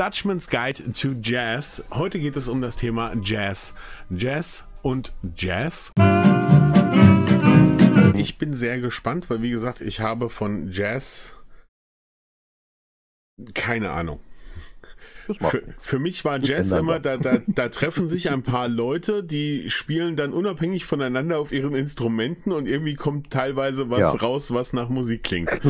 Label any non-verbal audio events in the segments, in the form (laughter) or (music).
Dutchman's Guide to Jazz. Heute geht es um das Thema Jazz. Jazz und Jazz. Ich bin sehr gespannt, weil wie gesagt, ich habe von Jazz keine Ahnung. Für, für, mich war Jazz immer, da, da, (laughs) da treffen sich ein paar Leute, die spielen dann unabhängig voneinander auf ihren Instrumenten und irgendwie kommt teilweise was ja. raus, was nach Musik klingt. (laughs)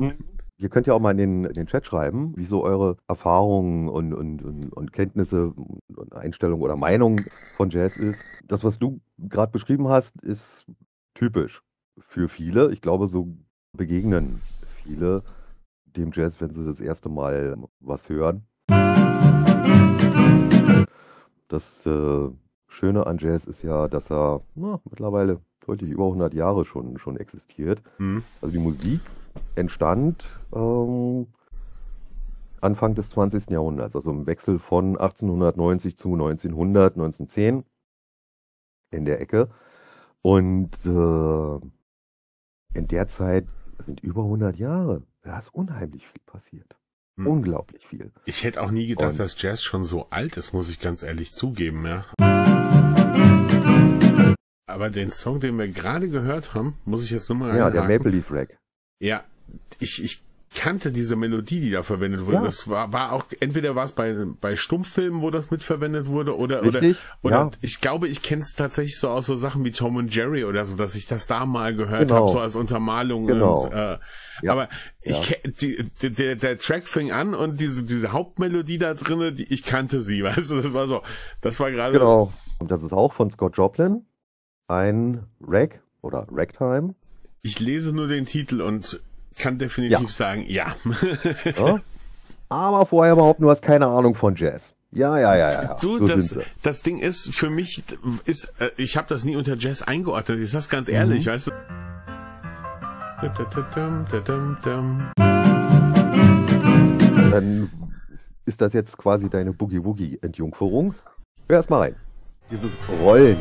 (laughs) Ihr könnt ja auch mal in den, in den Chat schreiben, wie so eure Erfahrungen und, und, und, und Kenntnisse und Einstellungen oder Meinungen von Jazz ist. Das, was du gerade beschrieben hast, ist typisch für viele. Ich glaube, so begegnen viele dem Jazz, wenn sie das erste Mal was hören. Das äh, Schöne an Jazz ist ja, dass er na, mittlerweile deutlich über 100 Jahre schon, schon existiert. Mhm. Also die Musik entstand ähm, Anfang des 20. Jahrhunderts, also im Wechsel von 1890 zu 1900, 1910 in der Ecke. Und äh, in der Zeit sind über 100 Jahre. Da ist unheimlich viel passiert. Hm. Unglaublich viel. Ich hätte auch nie gedacht, Und dass Jazz schon so alt ist, muss ich ganz ehrlich zugeben, ja. Aber den Song, den wir gerade gehört haben, muss ich jetzt nur mal Ja, der Maple Leaf Rack. Ja, ich, ich kannte diese Melodie, die da verwendet wurde. Ja. Das war, war auch, entweder war es bei, bei Stummfilmen, wo das mitverwendet wurde, oder, Richtig, oder, ja. ich glaube, ich kenne es tatsächlich so aus so Sachen wie Tom und Jerry oder so, dass ich das da mal gehört genau. habe, so als Untermalung. Genau. Und, äh, ja. Aber ich die, die, der, der Track fing an und diese, diese Hauptmelodie da drinne, die, ich kannte sie, (laughs) weißt du, das war so, das war gerade. Genau. Und das ist auch von Scott Joplin, ein Rag oder Ragtime. Ich lese nur den Titel und kann definitiv ja. sagen, ja. ja. (laughs) Aber vorher überhaupt, du hast keine Ahnung von Jazz. Ja, ja, ja, ja. Du, so das, das Ding ist für mich, ist, äh, ich habe das nie unter Jazz eingeordnet. Ich sag's ganz ehrlich, mhm. weißt du. Dann ist das jetzt quasi deine Boogie-Woogie-Entjungferung. Hör erst mal rein. Dieses Rollen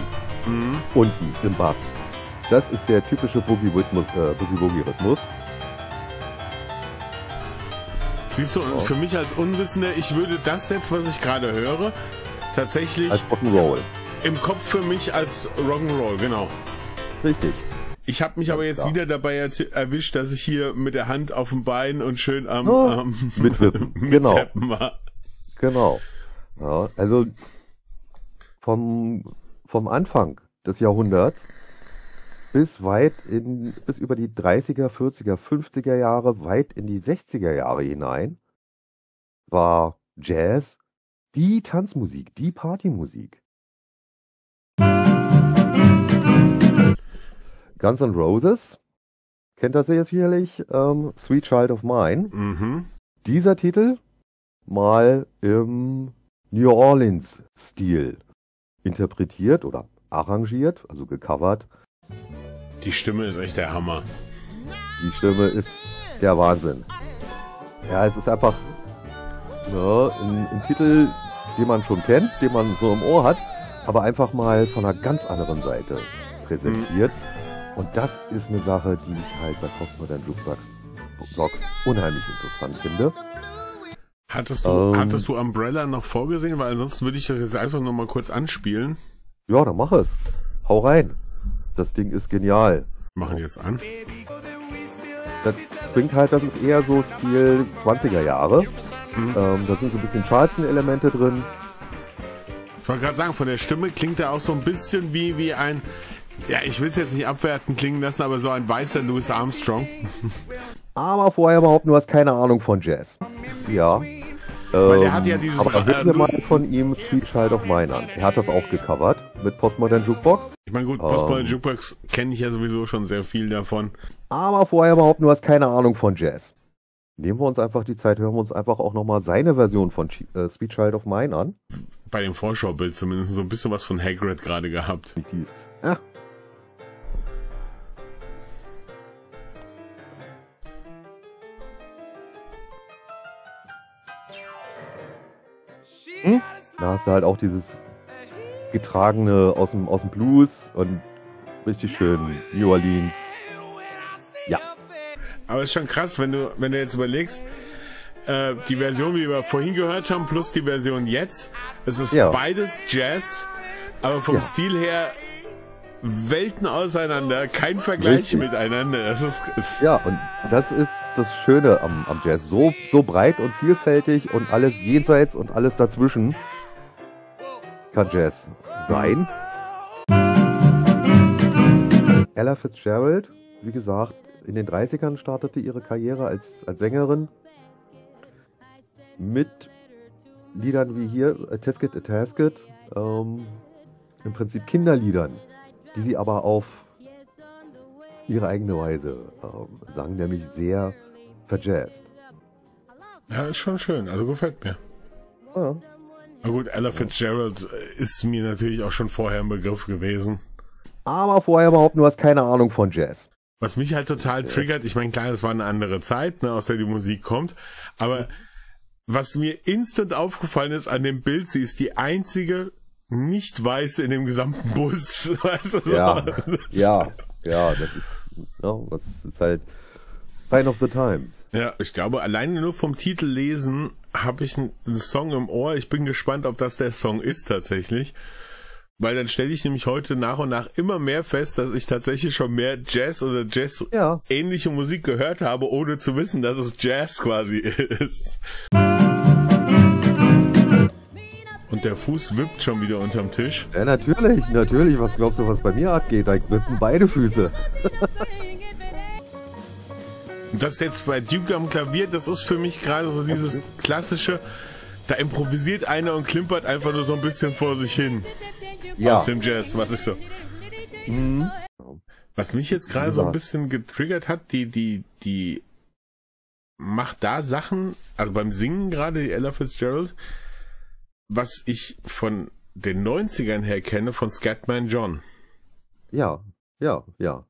mhm. unten im Bass. Das ist der typische Boogie-Rhythmus. Äh, Boogie Siehst du, und für mich als Unwissender, ich würde das jetzt, was ich gerade höre, tatsächlich als Rock'n'Roll. Im Kopf für mich als Rock'n'Roll, genau. Richtig. Ich habe mich aber jetzt ja. wieder dabei erwischt, dass ich hier mit der Hand auf dem Bein und schön am, oh, am (laughs) mitwippen. (laughs) mit genau. war. Genau. Ja, also vom, vom Anfang des Jahrhunderts bis weit in, bis über die 30er, 40er, 50er Jahre, weit in die 60er Jahre hinein, war Jazz die Tanzmusik, die Partymusik. Guns N' Roses, kennt das ihr sicherlich, ähm, Sweet Child of Mine. Mhm. Dieser Titel mal im New Orleans-Stil interpretiert oder arrangiert, also gecovert die Stimme ist echt der Hammer. Die Stimme ist der Wahnsinn. Ja, es ist einfach ja, ein, ein Titel, den man schon kennt, den man so im Ohr hat, aber einfach mal von einer ganz anderen Seite präsentiert. Mhm. Und das ist eine Sache, die ich halt bei Postmodern Jukebox Box unheimlich interessant finde. Hattest du, ähm, hattest du Umbrella noch vorgesehen? Weil ansonsten würde ich das jetzt einfach nur mal kurz anspielen. Ja, dann mach es. Hau rein. Das Ding ist genial. Machen jetzt an. Das zwingt halt, das ist eher so Stil 20er Jahre. Mhm. Ähm, da sind so ein bisschen Charleston-Elemente drin. Ich wollte gerade sagen, von der Stimme klingt er auch so ein bisschen wie, wie ein, ja, ich will es jetzt nicht abwerten klingen lassen, aber so ein weißer Louis Armstrong. (laughs) aber vorher überhaupt, du hast keine Ahnung von Jazz. Ja. Weil er hat ja ähm, dieses. Aber hören wir mal von ihm Sweet Child of Mine an. Er hat das auch gecovert mit Postmodern Jukebox. Ich meine, gut, Postmodern ähm, Jukebox kenne ich ja sowieso schon sehr viel davon. Aber vorher überhaupt, du hast keine Ahnung von Jazz. Nehmen wir uns einfach die Zeit, hören wir uns einfach auch nochmal seine Version von äh, Sweet Child of Mine an. Bei dem Vorschaubild zumindest so ein bisschen was von Hagrid gerade gehabt. Ach, Hm? Da hast du halt auch dieses getragene aus dem, aus dem Blues und richtig schön New Orleans. Ja. Aber ist schon krass, wenn du, wenn du jetzt überlegst, äh, die Version, wie wir vorhin gehört haben, plus die Version jetzt. Es ist ja. beides Jazz, aber vom ja. Stil her Welten auseinander, kein Vergleich Richtig. miteinander. Das ist, ist ja, und das ist das Schöne am, am Jazz. So, so breit und vielfältig und alles jenseits und alles dazwischen kann Jazz sein. Ella Fitzgerald, wie gesagt, in den 30ern startete ihre Karriere als, als Sängerin mit Liedern wie hier A Tasket, A Tasket, ähm, im Prinzip Kinderliedern die sie aber auf ihre eigene Weise ähm, sang, nämlich sehr verjazzt. Ja, ist schon schön, also gefällt mir. Ja. Na gut, Ella Fitzgerald ist mir natürlich auch schon vorher ein Begriff gewesen. Aber vorher überhaupt nur hast keine Ahnung von Jazz. Was mich halt total triggert, ich meine, klar, das war eine andere Zeit, ne, aus der die Musik kommt, aber was mir instant aufgefallen ist an dem Bild, sie ist die einzige nicht weiß in dem gesamten Bus. (laughs) Weißt du, ja, ja, ja, das ist, ja, das ist halt Sign of the Times. Ja, ich glaube, alleine nur vom Titel lesen habe ich einen, einen Song im Ohr. Ich bin gespannt, ob das der Song ist tatsächlich. Weil dann stelle ich nämlich heute nach und nach immer mehr fest, dass ich tatsächlich schon mehr Jazz oder Jazz ähnliche Musik gehört habe, ohne zu wissen, dass es Jazz quasi (laughs) ist. Und der Fuß wippt schon wieder unterm Tisch. Ja, natürlich, natürlich. Was glaubst du, was bei mir abgeht? Da wippen beide Füße. das jetzt bei Duke am Klavier, das ist für mich gerade so dieses klassische, da improvisiert einer und klimpert einfach nur so ein bisschen vor sich hin. Ja. Aus dem Jazz, was ist so. Mhm. Was mich jetzt gerade so ein bisschen getriggert hat, die, die, die macht da Sachen, also beim Singen gerade, die Ella Fitzgerald, was ich von den 90ern her kenne von Scatman John. Ja, ja, ja.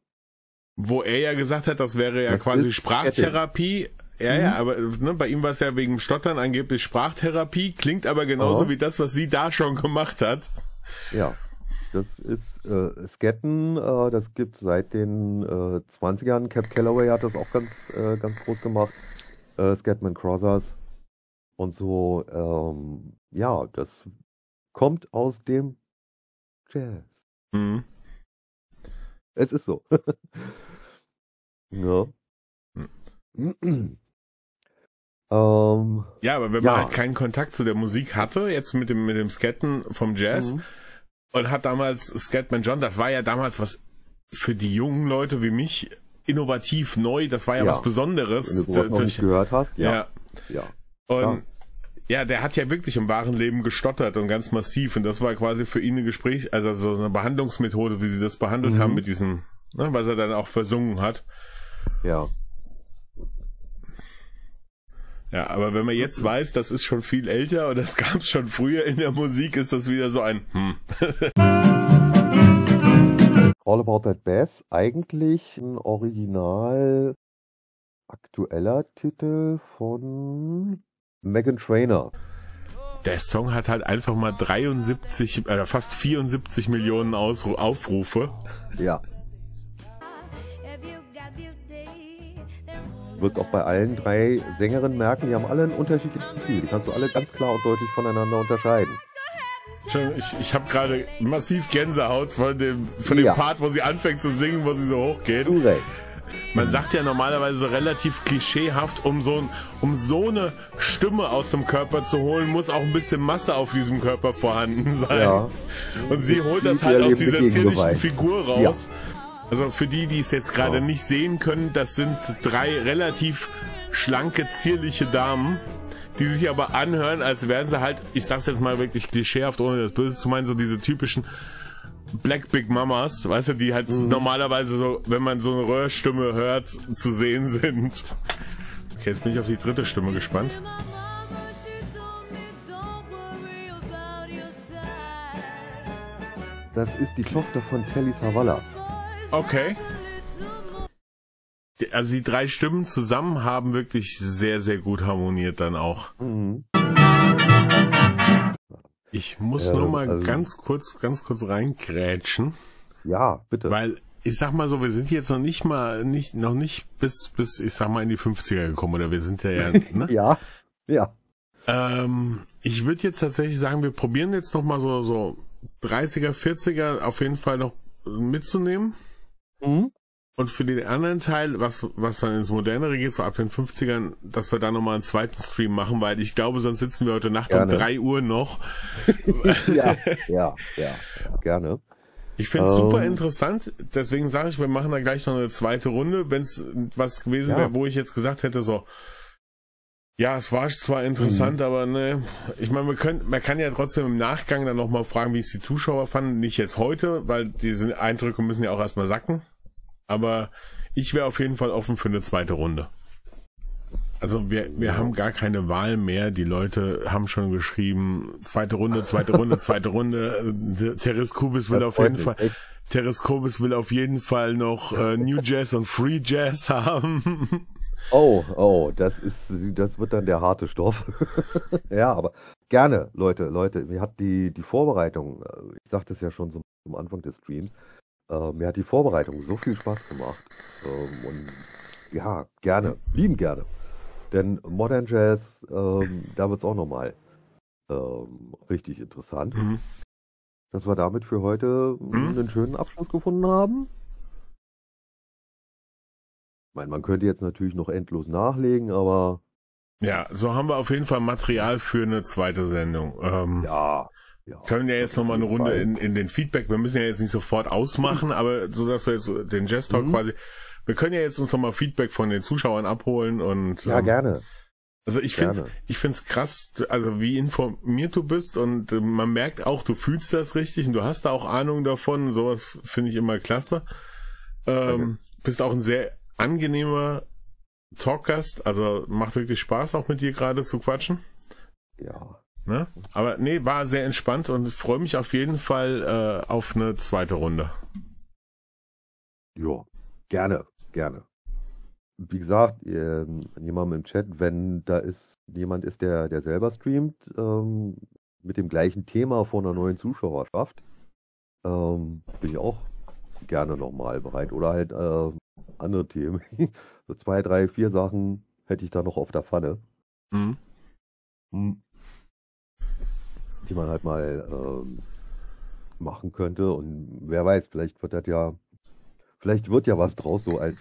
Wo er ja gesagt hat, das wäre ja das quasi Sprachtherapie. Ja, mhm. ja, aber ne, bei ihm war es ja wegen Stottern angeblich Sprachtherapie, klingt aber genauso oh. wie das, was sie da schon gemacht hat. Ja, das ist äh, Scatten, äh, das gibt seit den äh, 20ern. Cap Calloway hat das auch ganz, äh, ganz groß gemacht. Äh, Scatman Crossers und so. Ähm, ja, das kommt aus dem Jazz. Mhm. Es ist so. (laughs) ja. Mhm. Ähm, ja, aber wenn ja. man halt keinen Kontakt zu der Musik hatte, jetzt mit dem, mit dem Scatten vom Jazz, mhm. und hat damals Scatman John, das war ja damals was für die jungen Leute wie mich innovativ neu, das war ja, ja. was Besonderes. Wenn du noch nicht gehört hast, ja. Ja. ja. Und ja, der hat ja wirklich im wahren Leben gestottert und ganz massiv. Und das war quasi für ihn ein Gespräch, also so eine Behandlungsmethode, wie sie das behandelt mhm. haben mit diesem, ne, was er dann auch versungen hat. Ja. Ja, aber wenn man jetzt weiß, das ist schon viel älter und das (laughs) gab es schon früher in der Musik, ist das wieder so ein Hm. (laughs) All About That Bass, eigentlich ein original aktueller Titel von Megan Trainer. Der Song hat halt einfach mal 73, äh, fast 74 Millionen Ausru Aufrufe. Ja. Du wirst auch bei allen drei Sängerinnen merken, die haben alle einen unterschiedlichen Stil. Die kannst du alle ganz klar und deutlich voneinander unterscheiden. Schon, ich, ich habe gerade massiv Gänsehaut von dem, von dem ja. Part, wo sie anfängt zu singen, wo sie so hochgeht. Du recht. Man sagt ja normalerweise so relativ klischeehaft, um so, um so eine Stimme aus dem Körper zu holen, muss auch ein bisschen Masse auf diesem Körper vorhanden (laughs) sein. Ja. Und sie holt das halt aus dieser zierlichen Figur raus. Ja. Also für die, die es jetzt gerade ja. nicht sehen können, das sind drei relativ schlanke, zierliche Damen, die sich aber anhören, als wären sie halt, ich sag's jetzt mal wirklich klischeehaft, ohne das Böse zu meinen, so diese typischen Black Big Mamas, weißt du, die halt mhm. normalerweise so, wenn man so eine Röhrstimme hört, zu sehen sind. Okay, jetzt bin ich auf die dritte Stimme gespannt. Das ist die Tochter von Telly Savalas. Okay. Also die drei Stimmen zusammen haben wirklich sehr, sehr gut harmoniert dann auch. Mhm. Ich muss ähm, nur mal also, ganz kurz, ganz kurz reingrätschen. Ja, bitte. Weil ich sag mal so, wir sind jetzt noch nicht mal, nicht, noch nicht bis, bis, ich sag mal, in die 50er gekommen, oder wir sind ja, ja, (laughs) ne? ja. Ja. Ähm, ich würde jetzt tatsächlich sagen, wir probieren jetzt noch mal so, so 30er, 40er auf jeden Fall noch mitzunehmen. Mhm. Und für den anderen Teil, was, was dann ins Modernere geht, so ab den 50ern, dass wir da nochmal einen zweiten Stream machen, weil ich glaube, sonst sitzen wir heute Nacht gerne. um drei Uhr noch. (laughs) ja, ja, ja, gerne. Ich finde es um, super ähm. interessant, deswegen sage ich, wir machen da gleich noch eine zweite Runde, wenn es was gewesen ja. wäre, wo ich jetzt gesagt hätte, so, ja, es war zwar interessant, mhm. aber ne, ich meine, man, können, man kann ja trotzdem im Nachgang dann nochmal fragen, wie es die Zuschauer fanden, nicht jetzt heute, weil diese Eindrücke müssen ja auch erstmal sacken. Aber ich wäre auf jeden Fall offen für eine zweite Runde. Also wir, wir haben gar keine Wahl mehr. Die Leute haben schon geschrieben, zweite Runde, zweite Runde, (laughs) zweite Runde. Teres Kubis will auf jeden Fall, Teres Kubis will auf jeden Fall noch äh, (laughs) New Jazz und Free Jazz haben. (laughs) Oh, oh, das ist, das wird dann der harte Stoff. ja, aber gerne, Leute, Leute, mir hat die, die Vorbereitung, äh, ich sagte es ja schon zum, zum Anfang des Streams, äh, mir hat die Vorbereitung so viel Spaß gemacht. Ähm, und ja, gerne, lieben gerne. Denn Modern Jazz, ähm, da wird es auch nochmal ähm, richtig interessant. Mhm. Dass wir damit für heute mhm. einen schönen Abschluss gefunden haben. Ich meine, man könnte jetzt natürlich noch endlos nachlegen, aber. Ja, so haben wir auf jeden Fall Material für eine zweite Sendung. Ähm, ja, ja, können ja jetzt nochmal eine Runde in, in den Feedback. Wir müssen ja jetzt nicht sofort ausmachen, aber so dass wir jetzt den Jazz Talk mhm. quasi. Wir können ja jetzt uns nochmal Feedback von den Zuschauern abholen und. Ja, ähm, gerne. Also ich finde ich find's krass, also wie informiert du bist und äh, man merkt auch, du fühlst das richtig und du hast da auch Ahnung davon. Sowas finde ich immer klasse. Ähm, bist auch ein sehr angenehmer Talkgast, also macht wirklich Spaß auch mit dir gerade zu quatschen. Ja. Ne? Aber nee, war sehr entspannt und freue mich auf jeden Fall äh, auf eine zweite Runde. Ja, gerne, gerne. Wie gesagt, äh, jemand im Chat, wenn da ist jemand ist, der, der selber streamt, ähm, mit dem gleichen Thema vor einer neuen Zuschauerschaft, ähm, bin ich auch gerne nochmal bereit. Oder halt äh, andere Themen. (laughs) so zwei, drei, vier Sachen hätte ich da noch auf der Pfanne. Mhm. Hm die man halt mal ähm, machen könnte. Und wer weiß, vielleicht wird das ja, vielleicht wird ja was draus, so als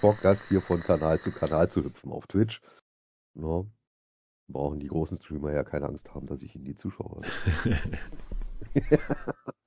Talkgast hier von Kanal zu Kanal zu hüpfen auf Twitch. No. Ne? Brauchen die großen Streamer ja keine Angst haben, dass ich ihnen die Zuschauer. (laughs)